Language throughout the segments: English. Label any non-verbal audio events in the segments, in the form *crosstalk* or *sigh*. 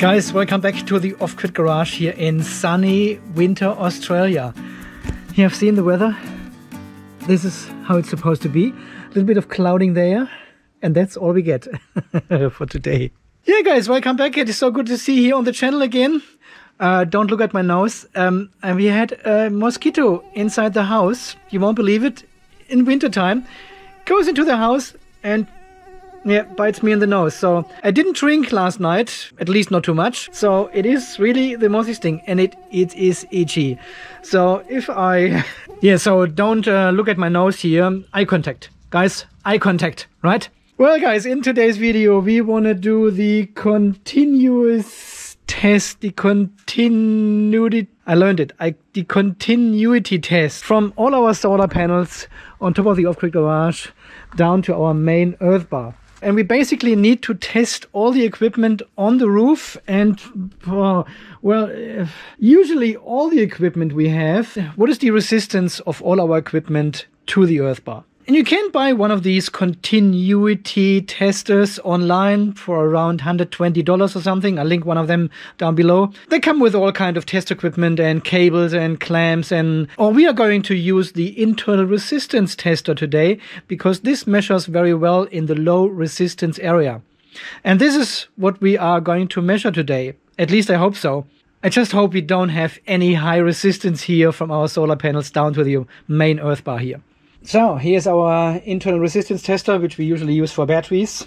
Guys, welcome back to the Off-Grid Garage here in sunny winter Australia. You have seen the weather. This is how it's supposed to be. A little bit of clouding there, and that's all we get *laughs* for today. Yeah, guys, welcome back. It is so good to see you here on the channel again. Uh, don't look at my nose. Um, and we had a mosquito inside the house. You won't believe it. In wintertime, goes into the house and yeah, bites me in the nose. So I didn't drink last night, at least not too much. So it is really the mosquito sting, and it it is itchy. So if I, *laughs* yeah, so don't uh, look at my nose here. Eye contact, guys. Eye contact, right? Well, guys, in today's video we wanna do the continuous test, the continuity. I learned it. I, the continuity test from all our solar panels on top of the off-grid garage down to our main earth bar. And we basically need to test all the equipment on the roof and, uh, well, usually all the equipment we have, what is the resistance of all our equipment to the earth bar? And you can buy one of these continuity testers online for around $120 or something. I'll link one of them down below. They come with all kind of test equipment and cables and clamps and or we are going to use the internal resistance tester today because this measures very well in the low resistance area. And this is what we are going to measure today. At least I hope so. I just hope we don't have any high resistance here from our solar panels down to the main earth bar here. So here's our internal resistance tester, which we usually use for batteries.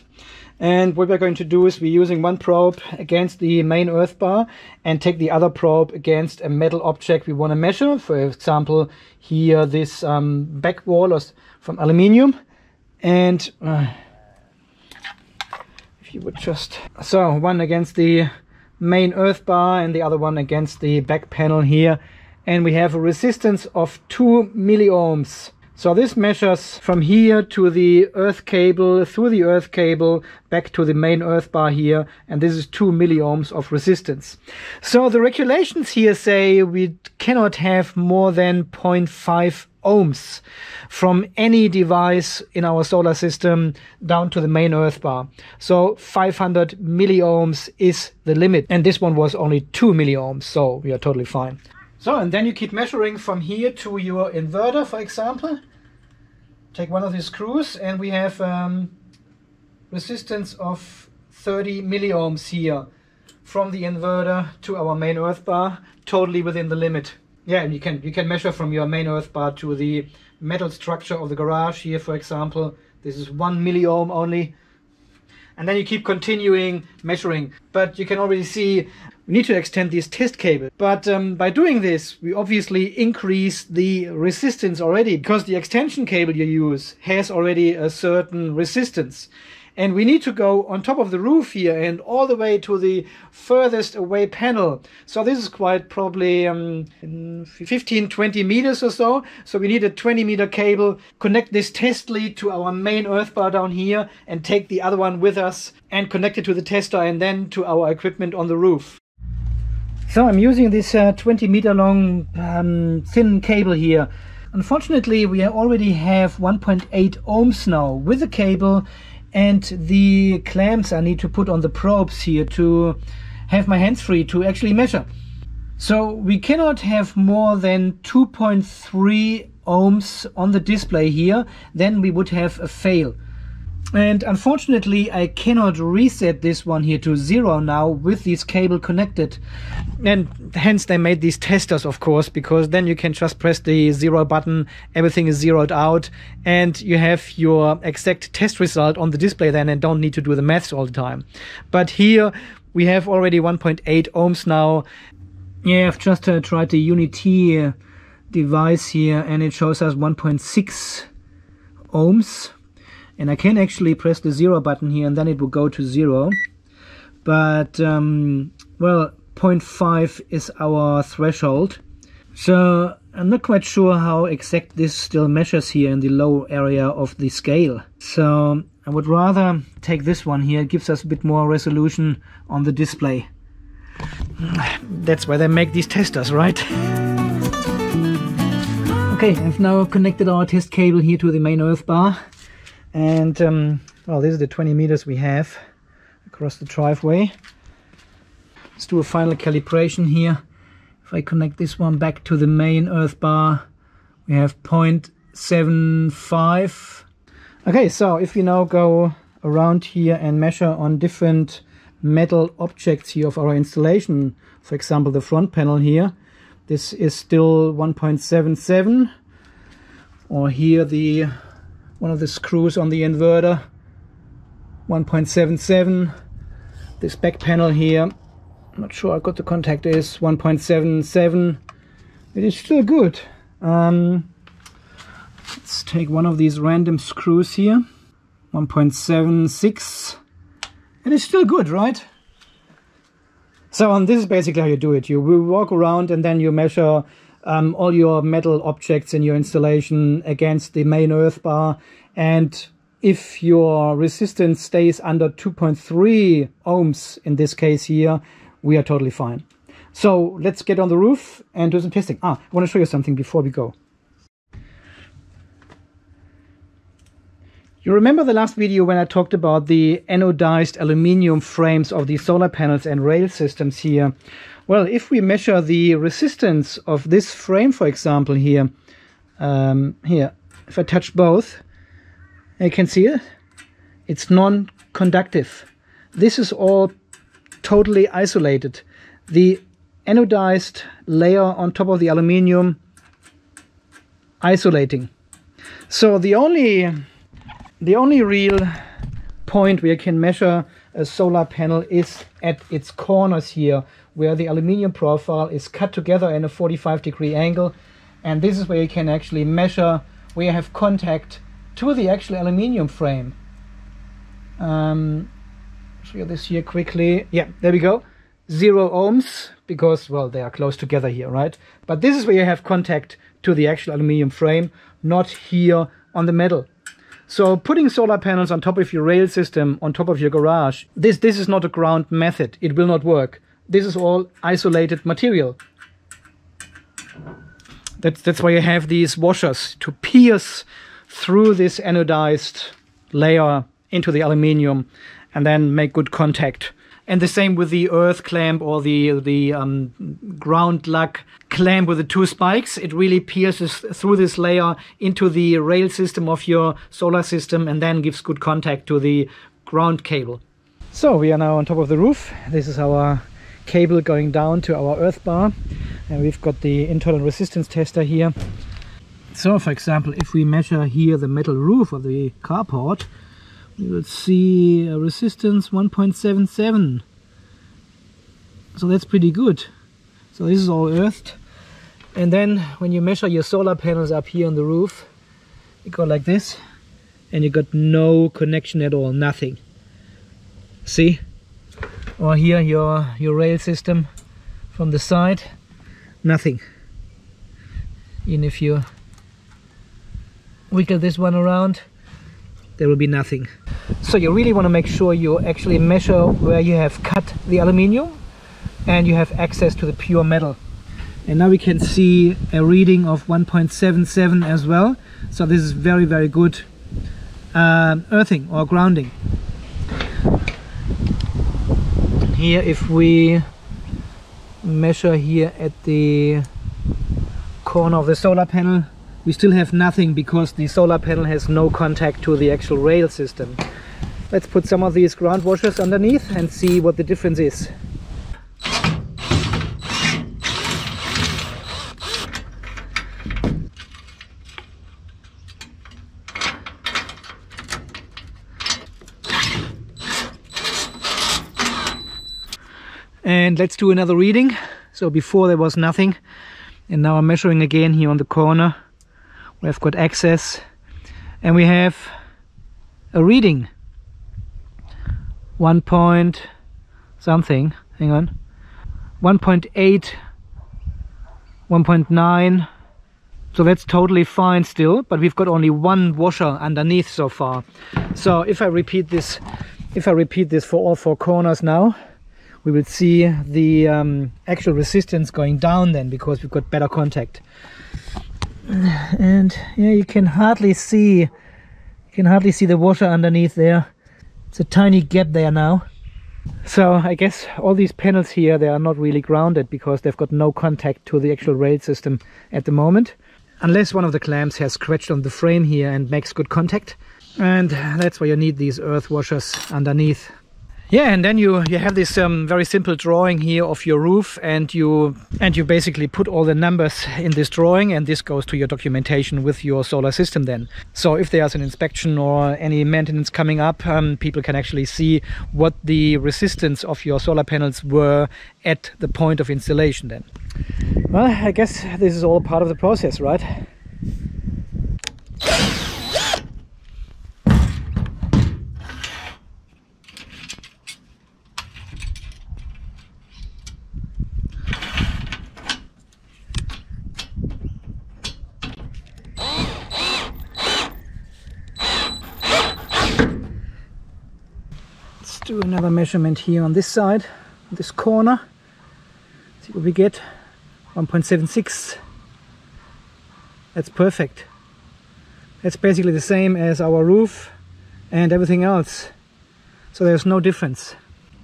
And what we're going to do is we're using one probe against the main earth bar and take the other probe against a metal object we want to measure. For example, here this um, back wall is from aluminium. And uh, if you would just... So one against the main earth bar and the other one against the back panel here. And we have a resistance of 2 milliohms. So this measures from here to the earth cable, through the earth cable, back to the main earth bar here, and this is 2 milliohms of resistance. So the regulations here say we cannot have more than 0.5 ohms from any device in our solar system down to the main earth bar. So 500 milliohms is the limit, and this one was only 2 milliohms, so we are totally fine. So, and then you keep measuring from here to your inverter, for example. Take one of these screws and we have um, resistance of 30 milliohms here from the inverter to our main earth bar, totally within the limit. Yeah, and you can you can measure from your main earth bar to the metal structure of the garage here, for example. This is one milliohm only. And then you keep continuing measuring. But you can already see we need to extend this test cable. But um, by doing this, we obviously increase the resistance already because the extension cable you use has already a certain resistance. And we need to go on top of the roof here and all the way to the furthest away panel. So this is quite probably um, 15, 20 meters or so. So we need a 20 meter cable, connect this test lead to our main earth bar down here and take the other one with us and connect it to the tester and then to our equipment on the roof. So I'm using this uh, 20 meter long um, thin cable here. Unfortunately, we already have 1.8 ohms now with the cable and the clamps I need to put on the probes here to have my hands free to actually measure. So we cannot have more than 2.3 ohms on the display here, then we would have a fail. And unfortunately, I cannot reset this one here to zero now with this cable connected. And hence they made these testers, of course, because then you can just press the zero button, everything is zeroed out, and you have your exact test result on the display then and don't need to do the maths all the time. But here we have already 1.8 ohms now. Yeah, I've just uh, tried the UNI-T device here and it shows us 1.6 ohms and I can actually press the zero button here and then it will go to zero. But um, well 0.5 is our threshold. So I'm not quite sure how exact this still measures here in the low area of the scale. So I would rather take this one here. It gives us a bit more resolution on the display. That's why they make these testers right? Okay I've now connected our test cable here to the main earth bar and um, well this is the 20 meters we have across the driveway. Let's do a final calibration here. If I connect this one back to the main earth bar we have 0.75 okay so if we now go around here and measure on different metal objects here of our installation for example the front panel here this is still 1.77 or here the one of the screws on the inverter. 1.77 this back panel here I'm not sure I got the contact is 1.77 it is still good. Um, let's take one of these random screws here. 1.76 it is still good right? So um, this is basically how you do it. You will walk around and then you measure um, all your metal objects in your installation against the main earth bar. And if your resistance stays under 2.3 ohms in this case here we are totally fine. So let's get on the roof and do some testing. Ah i want to show you something before we go. You remember the last video when I talked about the anodized aluminium frames of the solar panels and rail systems here? Well, if we measure the resistance of this frame, for example, here, um, here, if I touch both, you can see it, it's non-conductive. This is all totally isolated. The anodized layer on top of the aluminium isolating. So the only the only real point where you can measure a solar panel is at its corners here, where the aluminium profile is cut together in a 45 degree angle. And this is where you can actually measure where you have contact to the actual aluminium frame. Um, show you this here quickly. Yeah, there we go. Zero ohms because, well, they are close together here, right? But this is where you have contact to the actual aluminium frame, not here on the metal. So putting solar panels on top of your rail system, on top of your garage, this, this is not a ground method. It will not work. This is all isolated material. That's, that's why you have these washers to pierce through this anodized layer into the aluminium and then make good contact. And the same with the earth clamp or the the um, ground lug clamp with the two spikes. It really pierces through this layer into the rail system of your solar system and then gives good contact to the ground cable. So we are now on top of the roof. This is our cable going down to our earth bar. And we've got the internal resistance tester here. So for example if we measure here the metal roof of the carport you will see a resistance 1.77 so that's pretty good. So this is all earthed. And then when you measure your solar panels up here on the roof you go like this and you got no connection at all nothing. See or here your your rail system from the side nothing even if you wiggle this one around there will be nothing. So you really want to make sure you actually measure where you have cut the aluminium and you have access to the pure metal. And now we can see a reading of 1.77 as well. So this is very, very good uh, earthing or grounding. Here if we measure here at the corner of the solar panel we still have nothing because the solar panel has no contact to the actual rail system. Let's put some of these ground washers underneath and see what the difference is. And let's do another reading. So before there was nothing and now I'm measuring again here on the corner. We've got access and we have a reading. One point something hang on. 1.8 1.9 so that's totally fine still but we've got only one washer underneath so far. So if I repeat this if I repeat this for all four corners now we will see the um, actual resistance going down then because we've got better contact and yeah you can hardly see you can hardly see the water underneath there it's a tiny gap there now So I guess all these panels here, they are not really grounded because they've got no contact to the actual rail system at the moment. Unless one of the clamps has scratched on the frame here and makes good contact. And that's why you need these earth washers underneath yeah and then you you have this um, very simple drawing here of your roof and you and you basically put all the numbers in this drawing and this goes to your documentation with your solar system then. So if there's an inspection or any maintenance coming up um, people can actually see what the resistance of your solar panels were at the point of installation then. Well i guess this is all part of the process right do another measurement here on this side, this corner. See what we get. 1.76. That's perfect. That's basically the same as our roof and everything else. So there's no difference.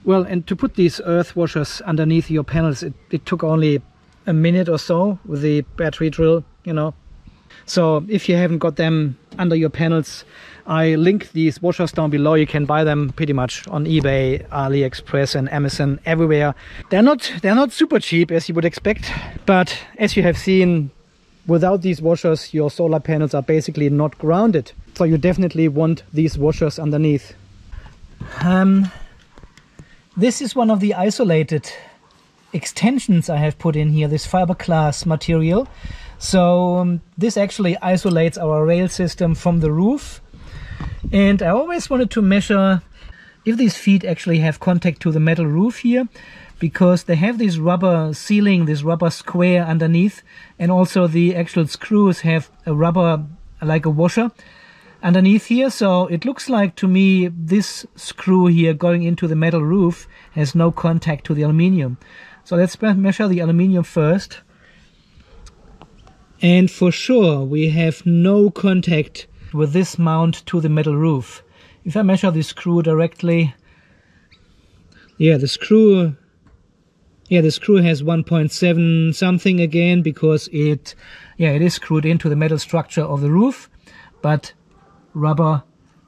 Well, and to put these earth washers underneath your panels, it, it took only a minute or so with the battery drill, you know. So if you haven't got them under your panels, I link these washers down below. You can buy them pretty much on eBay, AliExpress and Amazon everywhere. They're not they're not super cheap as you would expect, but as you have seen without these washers your solar panels are basically not grounded. So you definitely want these washers underneath. Um, this is one of the isolated extensions I have put in here, this fiberglass material. So um, this actually isolates our rail system from the roof and I always wanted to measure if these feet actually have contact to the metal roof here because they have this rubber sealing, this rubber square underneath and also the actual screws have a rubber like a washer underneath here. So it looks like to me this screw here going into the metal roof has no contact to the aluminium. So let's measure the aluminium first. And for sure we have no contact with this mount to the metal roof. If I measure the screw directly, yeah, the screw, yeah, the screw has 1.7 something again because it, yeah, it is screwed into the metal structure of the roof, but rubber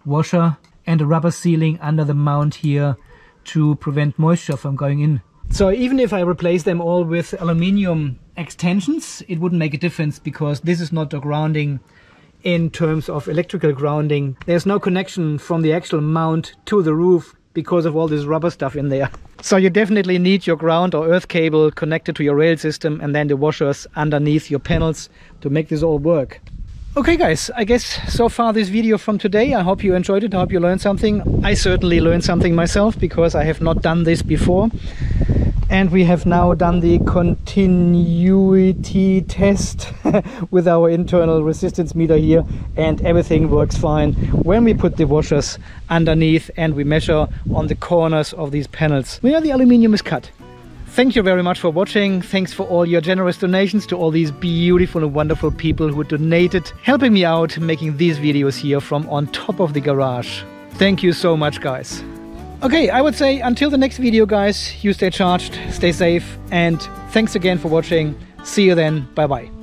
washer and a rubber sealing under the mount here to prevent moisture from going in. So even if I replace them all with aluminium extensions, it wouldn't make a difference because this is not the grounding in terms of electrical grounding. There's no connection from the actual mount to the roof because of all this rubber stuff in there. So you definitely need your ground or earth cable connected to your rail system and then the washers underneath your panels to make this all work. Okay guys, I guess so far this video from today. I hope you enjoyed it. I hope you learned something. I certainly learned something myself because I have not done this before and we have now done the continuity test *laughs* with our internal resistance meter here and everything works fine when we put the washers underneath and we measure on the corners of these panels where the aluminium is cut Thank you very much for watching. Thanks for all your generous donations to all these beautiful and wonderful people who donated, helping me out making these videos here from on top of the garage. Thank you so much, guys. Okay, I would say until the next video, guys, you stay charged, stay safe, and thanks again for watching. See you then. Bye bye.